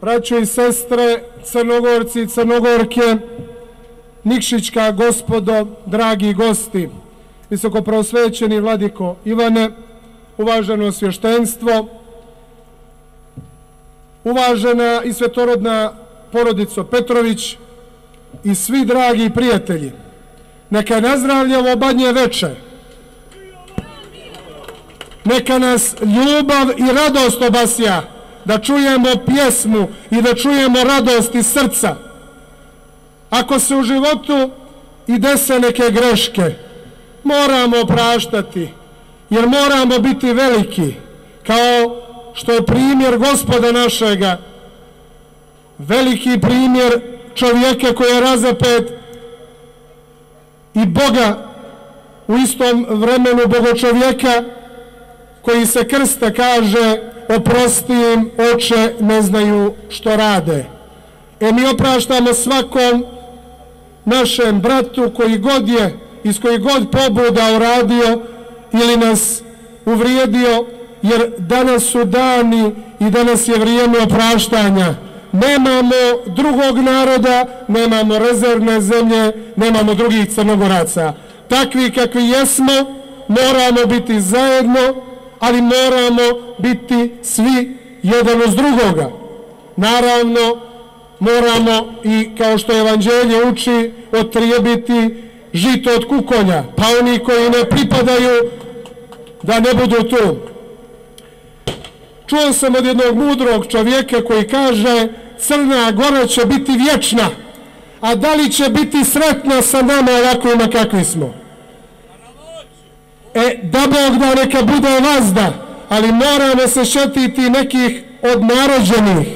braćo i sestre, crnogorci i crnogorke, Nikšićka gospodo, dragi gosti, visokoprosvećeni vladiko Ivane, uvaženo svještenstvo, uvažena i svetorodna porodico Petrović i svi dragi prijatelji, neka nazdravlja ovo badnje veče, neka nas ljubav i radost obasja, da čujemo pjesmu i da čujemo radost iz srca. Ako se u životu i dese neke greške, moramo praštati, jer moramo biti veliki, kao što je primjer gospoda našega, veliki primjer čovjeka koji je razapet i Boga u istom vremenu bogočovjeka koji se krsta kaže oprosti im, oče ne znaju što rade. E mi opraštamo svakom našem bratu koji god je, iz koji god pobuda uradio ili nas uvrijedio, jer danas su dani i danas je vrijeme opraštanja. Nemamo drugog naroda, nemamo rezervne zemlje, nemamo drugih crnogoraca. Takvi kakvi jesmo, moramo biti zajedno, ali moramo biti svi jedan uz drugoga. Naravno, moramo i kao što evanđelje uči, otrijebiti žito od kukonja, pa oni koji ne pripadaju da ne budu tu. Čuo sam od jednog mudrog čovjeka koji kaže Crna Gora će biti vječna, a da li će biti sretna sa nama ovakvima kakvi smo? E, da Bog da neka bude vazda, ali moramo se šetiti nekih od narođenih,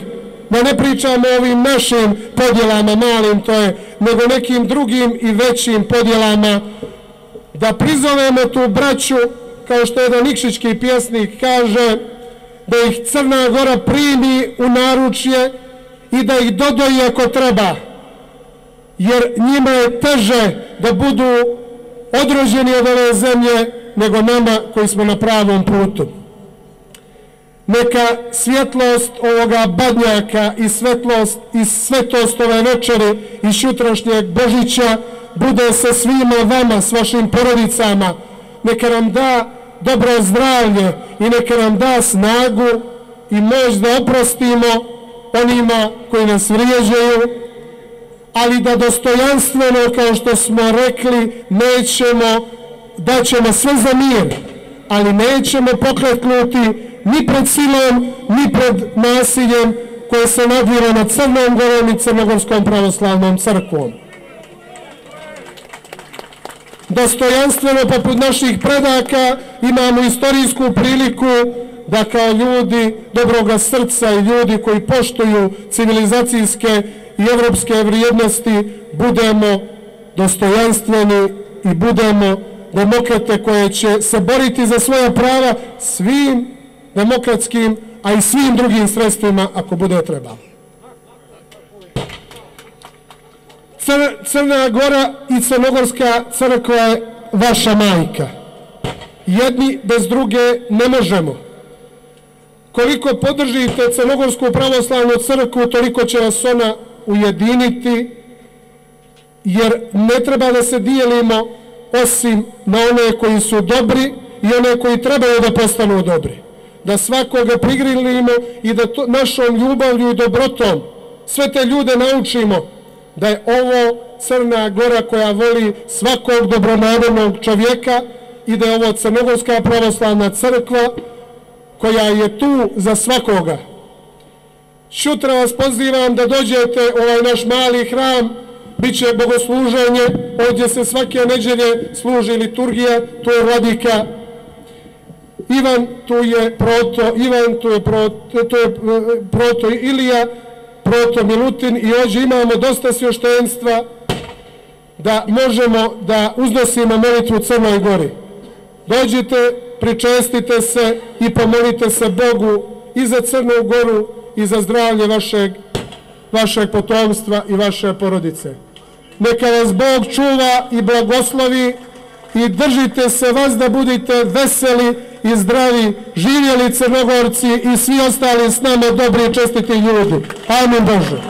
da ne pričamo o ovim našim podjelama, malim to je, nego nekim drugim i većim podjelama, da prizovemo tu braću, kao što jedan Nikšićki pjesnik kaže, da ih Crna Gora primi u naručje i da ih dodoji ako treba, jer njima je teže da budu odrođeni od ove zemlje nego nama koji smo na pravom putu. Neka svjetlost ovoga badnjaka i svetlost i svetost ove večeri i šutrašnjeg Božića bude sa svima vama, s vašim porodicama. Neka nam da dobro zdravlje i neka nam da snagu i moć da oprostimo onima koji nas vrijeđaju, ali da dostojanstveno, kao što smo rekli, nećemo, da ćemo sve za mir, ali nećemo pokretnuti ni pred silom, ni pred nasiljem koje se nadvira nad Crnom Gorom i Crnogorskom pravoslavnom crkvom. Dostojanstveno, poput naših predaka, imamo istorijsku priliku da kao ljudi dobroga srca i ljudi koji poštuju civilizacijske i evropske vrijednosti budemo dostojanstveni i budemo demokrate koje će se boriti za svoja prava svim demokratskim, a i svim drugim sredstvima ako bude treba. Crna Gora i Crnogorska crkva je vaša majka. Jedni bez druge ne možemo. Koliko podržite Crnogorsku pravoslavnu crkvu, toliko će vas ona ujediniti, jer ne treba da se dijelimo osim na one koji su dobri i one koji trebaju da postanu dobri. Da svakoga prigrilimo i da to, našom ljubavlju i dobrotom sve te ljude naučimo da je ovo crna gora koja voli svakog dobronarodnog čovjeka i da je ovo crnogorska pravoslavna crkva koja je tu za svakoga. Šutra vas pozivam da dođete u ovaj naš mali hram, bit će bogosluženje, ovdje se svake neđelje služi liturgija, tu je vladika Ivan, tu je proto Ivan, tu je proto, tu je eh, proto Ilija, proto Milutin i ovdje imamo dosta svještenstva da možemo da uznosimo molitvu Crnoj Gori. Dođite, pričestite se i pomolite se Bogu i za Crnu Goru i za zdravlje vašeg, vašeg potomstva i vaše porodice. Neka vas Bog čuva i blagoslovi i držite se vas da budite veseli i zdravi, živjeli crnogorci i svi ostali s nama dobri i čestiti ljudi. Amin Bože.